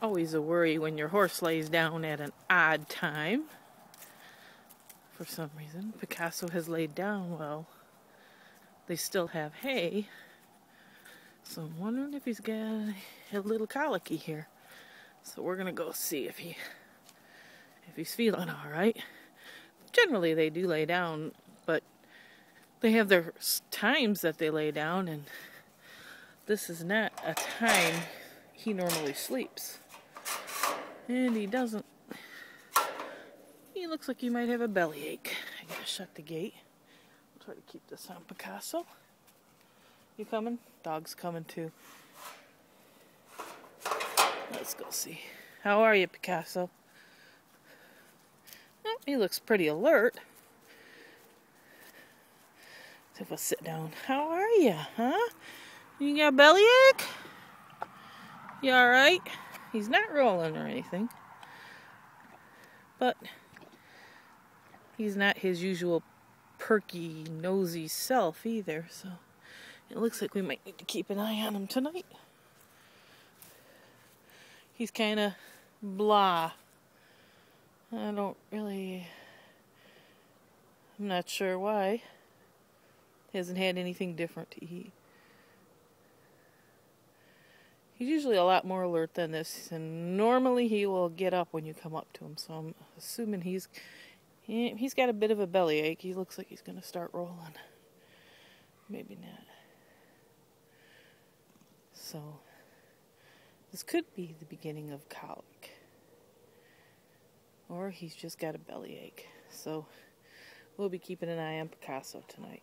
always a worry when your horse lays down at an odd time. For some reason, Picasso has laid down well. They still have hay. So I'm wondering if he's got a little colicky here. So we're gonna go see if he if he's feeling all right. Generally they do lay down, but they have their times that they lay down and this is not a time he normally sleeps. And he doesn't. He looks like he might have a bellyache. I gotta shut the gate. I'll try to keep this on Picasso. You coming? Dog's coming too. Let's go see. How are you, Picasso? Oh, he looks pretty alert. Let's have a sit down. How are you, huh? You got bellyache? You alright? He's not rolling or anything. But he's not his usual perky, nosy self either, so it looks like we might need to keep an eye on him tonight. He's kind of blah. I don't really. I'm not sure why. He hasn't had anything different to eat. He's usually a lot more alert than this, and normally he will get up when you come up to him. So I'm assuming he's he, he's got a bit of a bellyache. He looks like he's going to start rolling. Maybe not. So this could be the beginning of colic, or he's just got a bellyache. So we'll be keeping an eye on Picasso tonight.